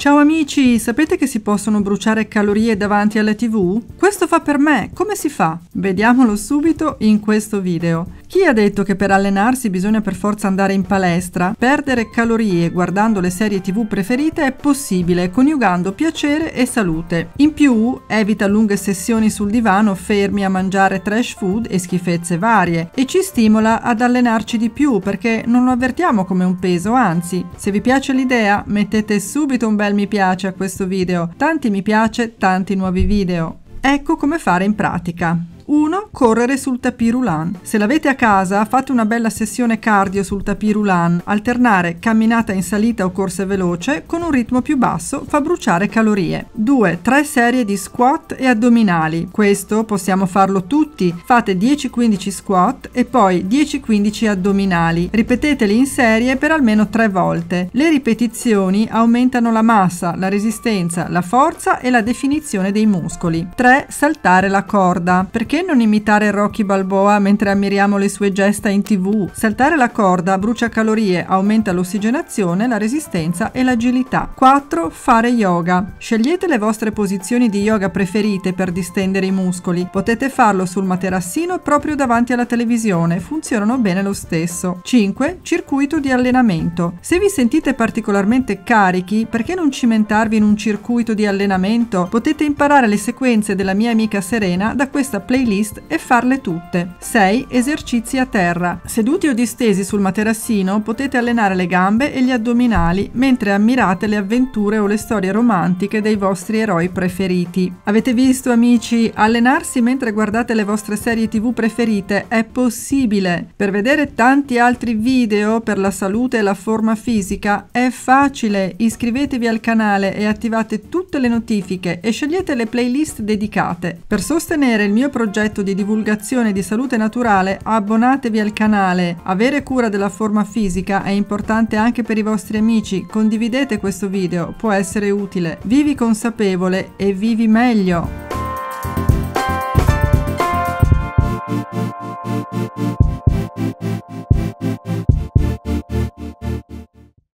Ciao amici, sapete che si possono bruciare calorie davanti alla tv? Questo fa per me, come si fa? Vediamolo subito in questo video. Chi ha detto che per allenarsi bisogna per forza andare in palestra? Perdere calorie guardando le serie tv preferite è possibile coniugando piacere e salute. In più evita lunghe sessioni sul divano fermi a mangiare trash food e schifezze varie e ci stimola ad allenarci di più perché non lo avvertiamo come un peso, anzi, se vi piace l'idea mettete subito un bel mi piace a questo video, tanti mi piace, tanti nuovi video. Ecco come fare in pratica. 1. Correre sul tapis roulant. Se l'avete a casa, fate una bella sessione cardio sul tapis roulant. Alternare camminata in salita o corsa veloce con un ritmo più basso fa bruciare calorie. 2. 3 serie di squat e addominali. Questo possiamo farlo tutti. Fate 10-15 squat e poi 10-15 addominali. Ripeteteli in serie per almeno 3 volte. Le ripetizioni aumentano la massa, la resistenza, la forza e la definizione dei muscoli. 3. Saltare la corda. Non imitare Rocky Balboa mentre ammiriamo le sue gesta in tv? Saltare la corda brucia calorie, aumenta l'ossigenazione, la resistenza e l'agilità. 4. Fare yoga. Scegliete le vostre posizioni di yoga preferite per distendere i muscoli. Potete farlo sul materassino proprio davanti alla televisione, funzionano bene lo stesso. 5. Circuito di allenamento. Se vi sentite particolarmente carichi, perché non cimentarvi in un circuito di allenamento? Potete imparare le sequenze della mia amica Serena da questa playlist playlist e farle tutte. 6. Esercizi a terra. Seduti o distesi sul materassino potete allenare le gambe e gli addominali mentre ammirate le avventure o le storie romantiche dei vostri eroi preferiti. Avete visto amici? Allenarsi mentre guardate le vostre serie tv preferite è possibile. Per vedere tanti altri video per la salute e la forma fisica è facile. Iscrivetevi al canale e attivate tutte le notifiche e scegliete le playlist dedicate. Per sostenere il mio progetto progetto di divulgazione di salute naturale, abbonatevi al canale. Avere cura della forma fisica è importante anche per i vostri amici. Condividete questo video, può essere utile. Vivi consapevole e vivi meglio!